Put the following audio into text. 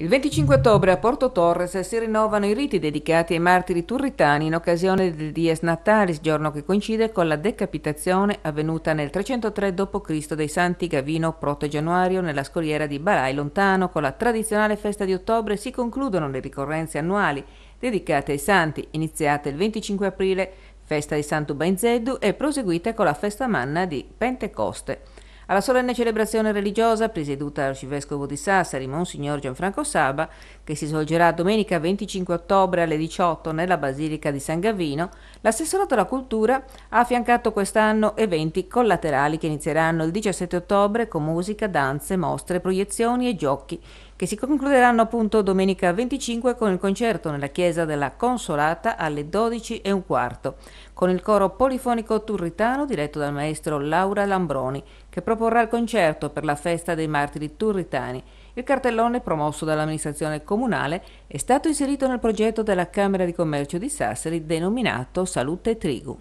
Il 25 ottobre a Porto Torres si rinnovano i riti dedicati ai martiri turritani in occasione del Dies Natalis, giorno che coincide con la decapitazione avvenuta nel 303 d.C. dei santi Gavino Proto Januario nella scogliera di Barai lontano. Con la tradizionale festa di ottobre si concludono le ricorrenze annuali dedicate ai santi, iniziate il 25 aprile, festa di Santo Bainzeddu e proseguite con la festa manna di Pentecoste. Alla solenne celebrazione religiosa presieduta dall'arcivescovo di Sassari, Monsignor Gianfranco Saba, che si svolgerà domenica 25 ottobre alle 18 nella Basilica di San Gavino, l'assessorato alla cultura ha affiancato quest'anno eventi collaterali che inizieranno il 17 ottobre con musica, danze, mostre, proiezioni e giochi che si concluderanno appunto domenica 25 con il concerto nella chiesa della Consolata alle 12 e un quarto, con il coro polifonico turritano diretto dal maestro Laura Lambroni, che proporrà il concerto per la festa dei martiri turritani. Il cartellone promosso dall'amministrazione comunale è stato inserito nel progetto della Camera di Commercio di Sassari denominato Salute Trigu.